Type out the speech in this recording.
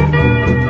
Música